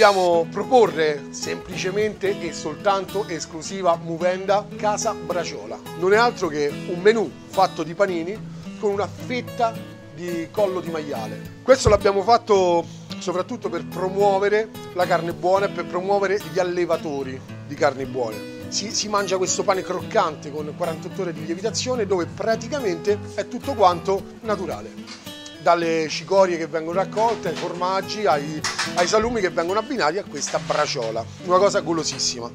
vogliamo proporre semplicemente e soltanto esclusiva movenda Casa Braciola. Non è altro che un menù fatto di panini con una fetta di collo di maiale. Questo l'abbiamo fatto soprattutto per promuovere la carne buona e per promuovere gli allevatori di carni buone. Si, si, mangia questo pane croccante con 48 ore di lievitazione dove praticamente è tutto quanto naturale dalle cicorie che vengono raccolte, ai formaggi, ai, ai salumi che vengono abbinati a questa braciola. Una cosa golosissima.